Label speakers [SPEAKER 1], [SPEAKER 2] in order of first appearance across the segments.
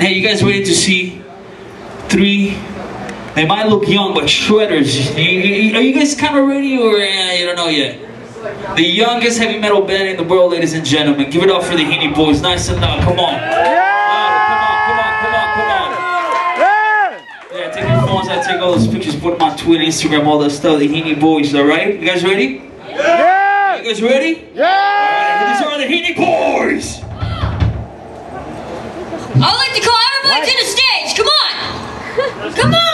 [SPEAKER 1] And hey, you guys ready to see three? They might look young, but shredders. Are you guys kind of ready, or uh, you don't know yet? The youngest heavy metal band in the world, ladies and gentlemen. Give it up for the Heene Boyz. Nice and loud. Come on. Louder. Come on. Come on. Come on. Come on. Yeah, take your phones out, take all those pictures, put them on Twitter, Instagram, all that stuff. The Heene Boyz. All right? You guys ready?
[SPEAKER 2] Yeah!
[SPEAKER 1] You guys ready?
[SPEAKER 2] Yeah!
[SPEAKER 1] These are the
[SPEAKER 3] Heene Boyz. Everybody to the stage. Come on. Come on.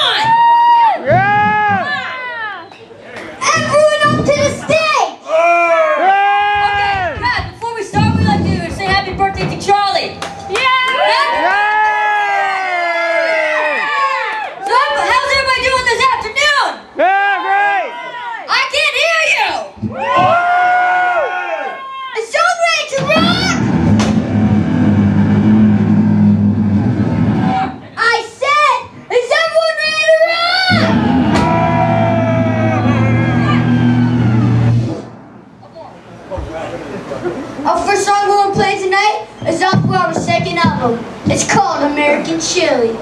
[SPEAKER 3] It's called American Chili.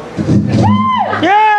[SPEAKER 2] Yeah!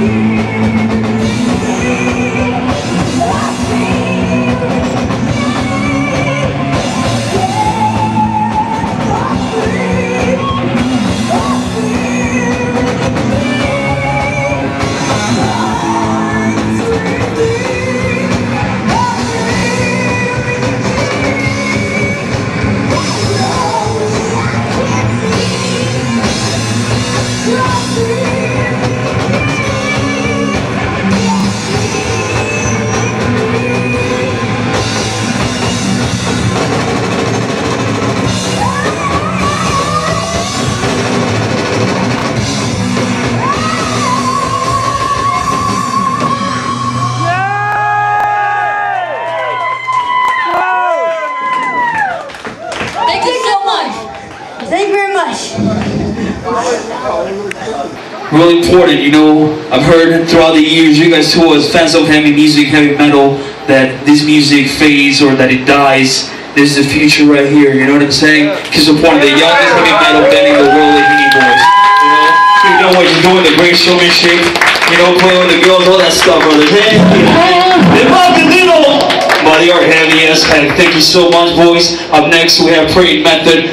[SPEAKER 3] you.
[SPEAKER 1] Really important, you know. I've heard throughout the years, you guys who was fans of heavy music, heavy metal, that this music fades or that it dies. This is the future right here, you know what I'm saying? Because of one of the youngest heavy metal band in the world, the Heene Boyz. You know, keep doing what you're doing, the great showmanship, you know, playing with the girls, all that stuff, brothers. Hey, the! But they are heavy as heck. Thank you so much, boys. Up next, we have Praying Method.